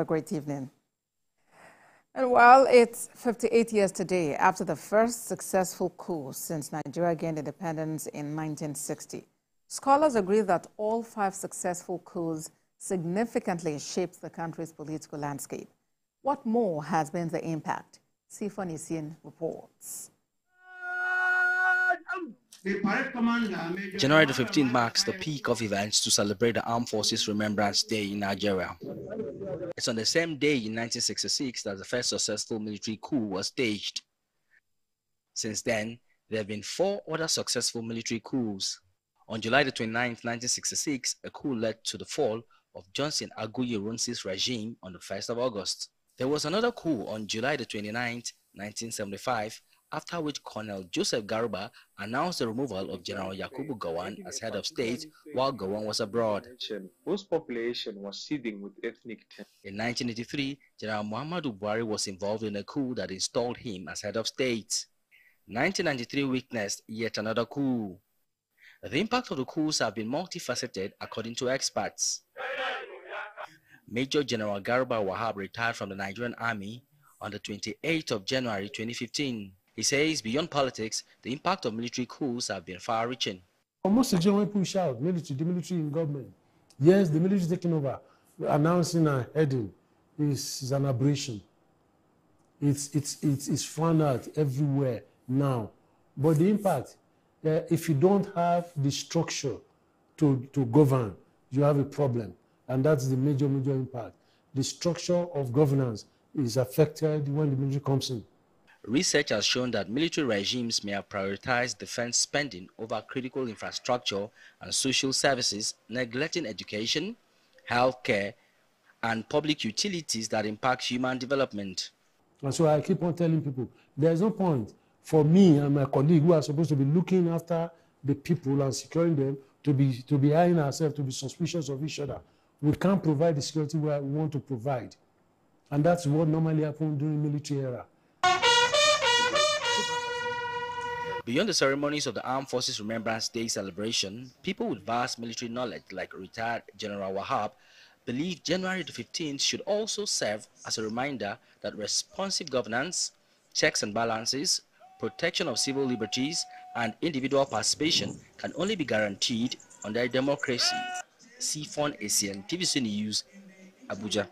a great evening. And while it's 58 years today after the first successful coup since Nigeria gained independence in 1960, scholars agree that all five successful coups significantly shaped the country's political landscape. What more has been the impact? Sifon Isian reports. January the 15th marks the peak of events to celebrate the Armed Forces Remembrance Day in Nigeria. It's on the same day in 1966 that the first successful military coup was staged. Since then, there have been four other successful military coups. On July the 29th, 1966, a coup led to the fall of Johnson Aguiyi-Ironsi's regime on the 1st of August. There was another coup on July the 29th, 1975, after which Colonel Joseph Garba announced the removal of General Yakubu Gowon as head of state while Gowon was abroad. Whose population was seething with ethnic tension. In 1983, General Muhammadu Buhari was involved in a coup that installed him as head of state. 1993 witnessed yet another coup. The impact of the coups have been multifaceted according to experts. Major General Garba Wahab retired from the Nigerian Army on the 28th of January 2015. He says beyond politics, the impact of military coups have been far-reaching. Most of the push out military, the military in government. Yes, the military taking over, announcing a heading is, is an aberration. It's, it's, it's, it's found out everywhere now. But the impact, uh, if you don't have the structure to, to govern, you have a problem. And that's the major, major impact. The structure of governance is affected when the military comes in. Research has shown that military regimes may have prioritized defense spending over critical infrastructure and social services, neglecting education, healthcare, and public utilities that impact human development. And so I keep on telling people, there's no point for me and my colleague who are supposed to be looking after the people and securing them to be, to be eyeing ourselves to be suspicious of each other. We can't provide the security we want to provide. And that's what normally happens during military era. Beyond the ceremonies of the Armed Forces Remembrance Day celebration, people with vast military knowledge like retired General Wahab believe January the 15th should also serve as a reminder that responsive governance, checks and balances, protection of civil liberties, and individual participation can only be guaranteed under a democracy. Sifon Asian TVC News, Abuja.